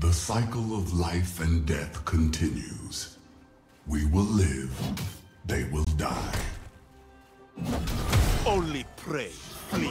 The cycle of life and death continues. We will live, they will die. Only pray, flee.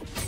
you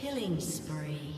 Killing spree.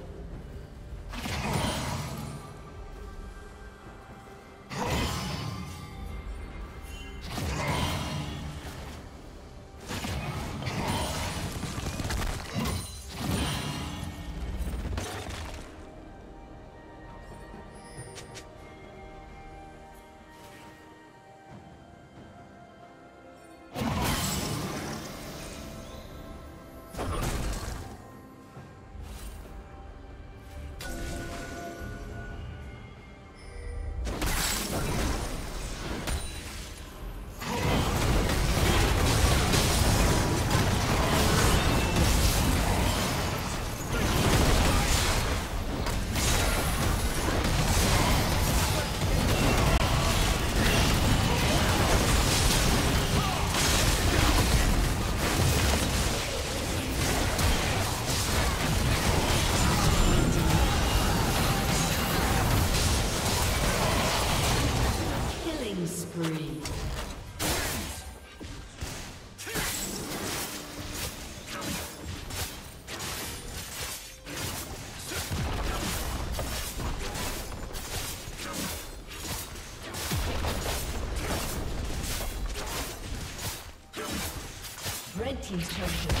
Team's turret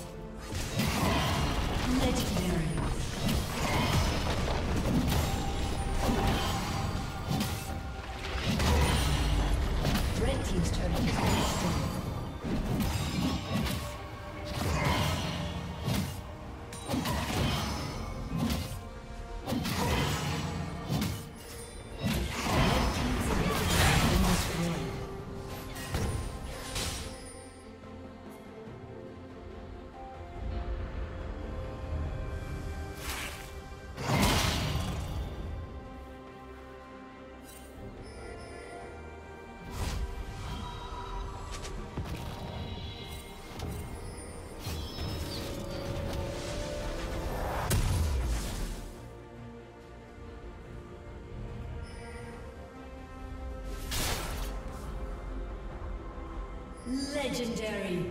Legendary.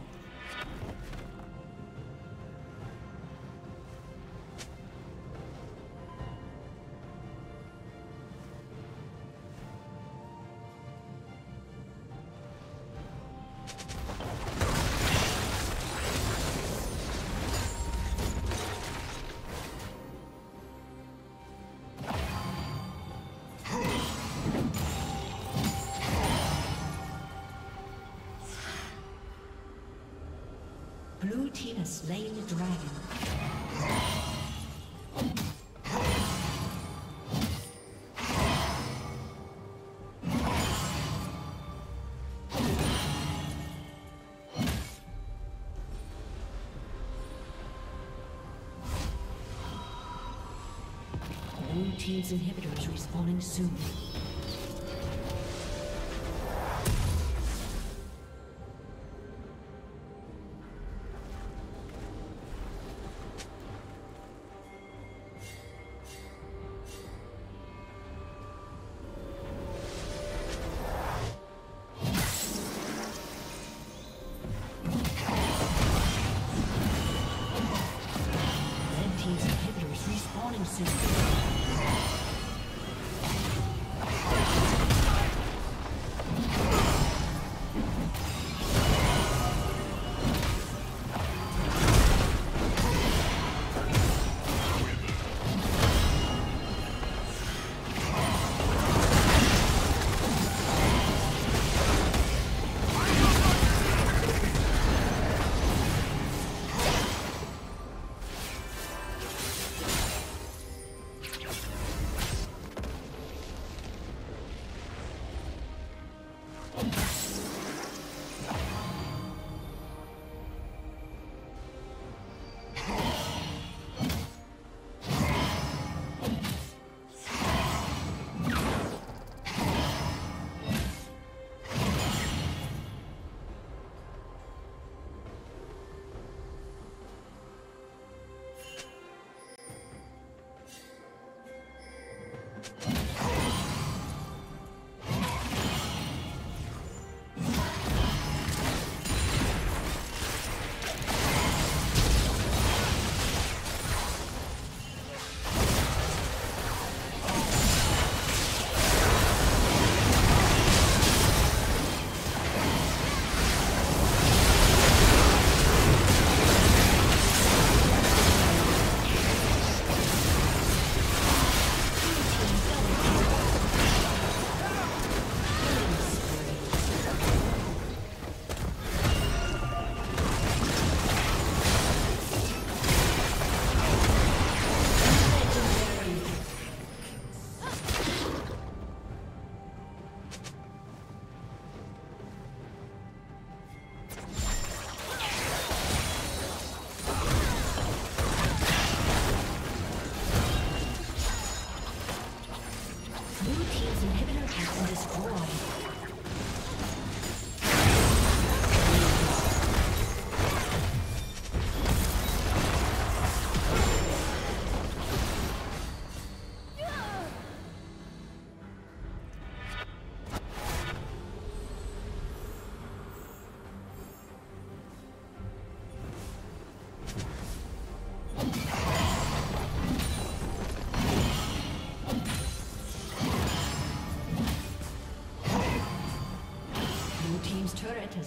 Team has slain the dragon. Team's inhibitor is respawning soon.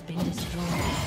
Been destroyed.